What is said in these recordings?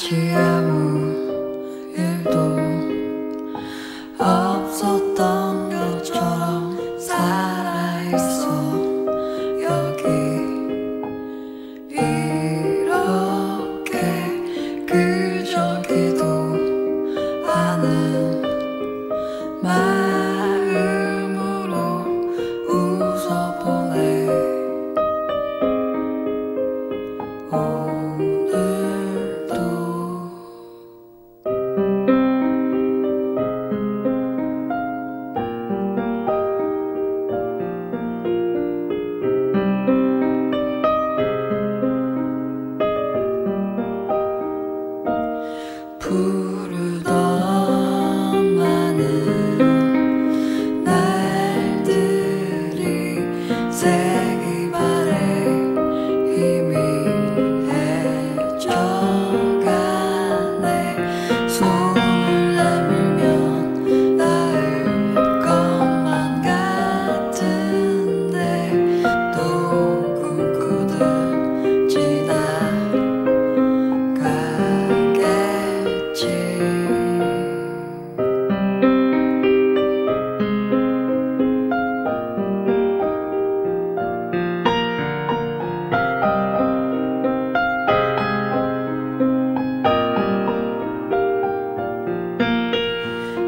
마치 아무 일도 없었던 것처럼 살아있어. 여기 이렇게 그저 기도하는 마음으로 웃어보네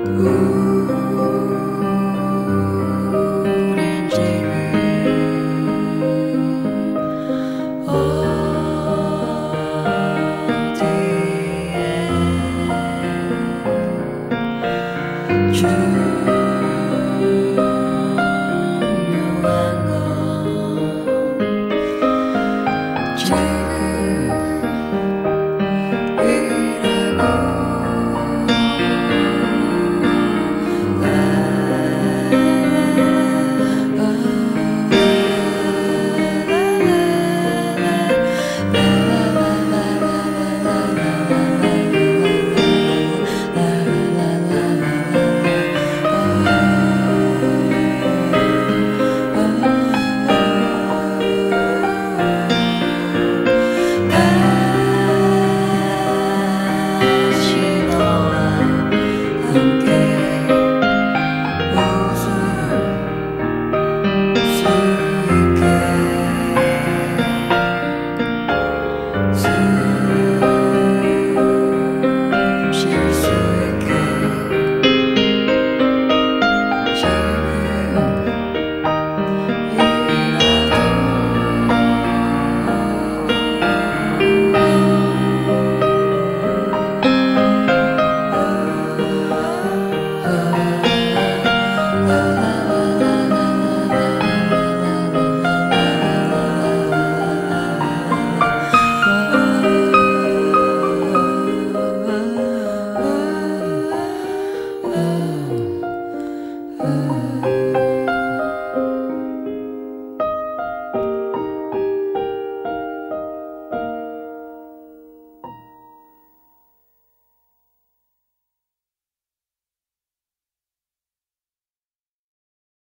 you